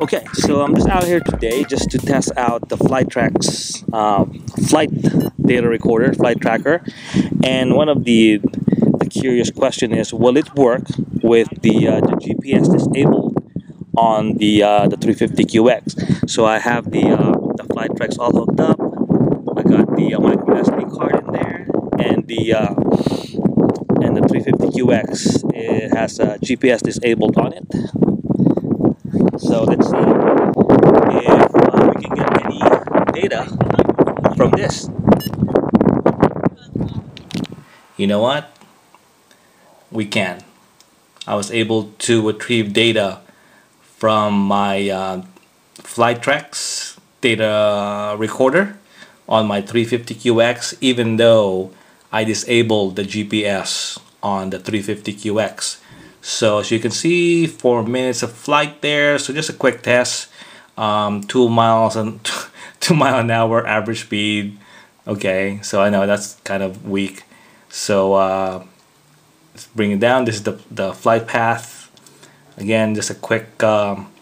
Okay, so I'm just out here today just to test out the Flytrex uh, flight data recorder, flight tracker, and one of the, the curious question is, will it work with the, uh, the GPS disabled on the uh, the 350QX? So I have the uh, the Flytrex all hooked up. I got the uh, micro SD card in there, and the uh, and the 350QX it has a GPS disabled on it so let's see if uh, we can get any data from this. You know what? We can. I was able to retrieve data from my uh, Flytrex data recorder on my 350QX even though I disabled the GPS on the 350QX so as you can see four minutes of flight there. So just a quick test. Um, two miles and two mile an hour average speed. Okay so I know that's kind of weak. So uh, let's bring it down. This is the, the flight path. Again just a quick um,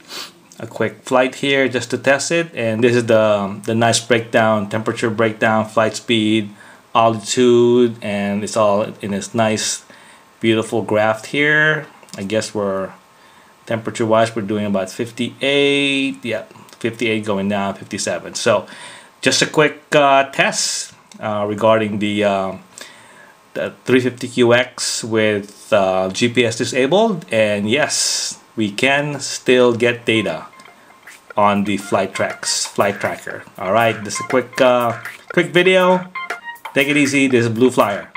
a quick flight here just to test it. And this is the the nice breakdown temperature breakdown flight speed altitude and it's all in this nice beautiful graph here I guess we're temperature wise we're doing about 58 yeah 58 going down 57 so just a quick uh, test uh, regarding the uh, the 350QX with GPS disabled. And yes we can still get data on the Flytrex flight tracker. Alright this is a quick uh, quick video. Take it easy. This is Blue Flyer